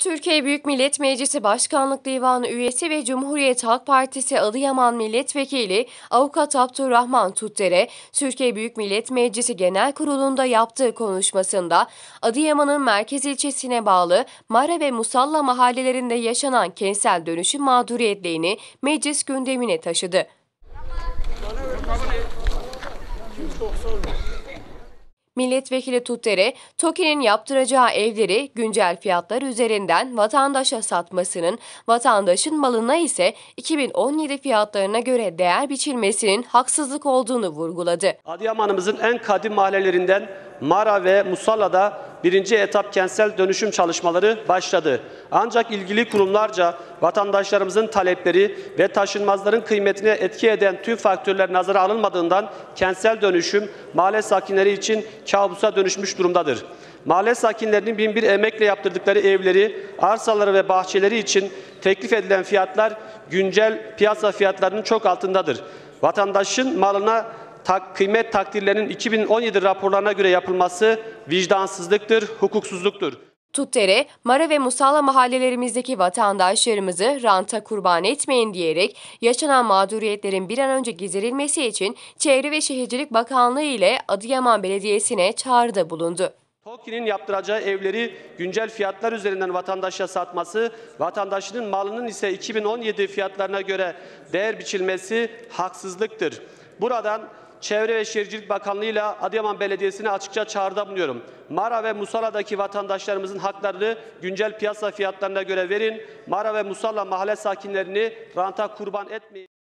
Türkiye Büyük Millet Meclisi Başkanlık Divanı üyesi ve Cumhuriyet Halk Partisi Adıyaman Milletvekili Avukat Abdurrahman Tuttere, Türkiye Büyük Millet Meclisi Genel Kurulu'nda yaptığı konuşmasında Adıyaman'ın merkez ilçesine bağlı Mara ve Musalla mahallelerinde yaşanan kentsel dönüşüm mağduriyetlerini meclis gündemine taşıdı. Milletvekili Tuttere, TOKİ'nin yaptıracağı evleri güncel fiyatlar üzerinden vatandaşa satmasının, vatandaşın malına ise 2017 fiyatlarına göre değer biçilmesinin haksızlık olduğunu vurguladı. Adıyaman'ımızın en kadim mahallelerinden Mara ve Musalla'da birinci etap kentsel dönüşüm çalışmaları başladı. Ancak ilgili kurumlarca vatandaşlarımızın talepleri ve taşınmazların kıymetine etki eden tüm faktörler nazara alınmadığından kentsel dönüşüm mahalle sakinleri için kabusa dönüşmüş durumdadır. Mahalle sakinlerinin bin bir emekle yaptırdıkları evleri, arsaları ve bahçeleri için teklif edilen fiyatlar güncel piyasa fiyatlarının çok altındadır. Vatandaşın malına tak, kıymet takdirlerinin 2017 raporlarına göre yapılması vicdansızlıktır, hukuksuzluktur. Tuttere, Mara ve Musalla mahallelerimizdeki vatandaşlarımızı ranta kurban etmeyin diyerek yaşanan mağduriyetlerin bir an önce giderilmesi için Çevre ve Şehircilik Bakanlığı ile Adıyaman Belediyesi'ne çağrıda bulundu. TOKİ'nin yaptıracağı evleri güncel fiyatlar üzerinden vatandaşa satması, vatandaşının malının ise 2017 fiyatlarına göre değer biçilmesi haksızlıktır. Buradan Çevre ve Şehircilik Bakanlığı ile Adıyaman Belediyesi'ne açıkça çağrıda bulunuyorum. Mara ve Musala'daki vatandaşlarımızın haklarını güncel piyasa fiyatlarına göre verin. Mara ve Musala mahalle sakinlerini ranta kurban etmeyin.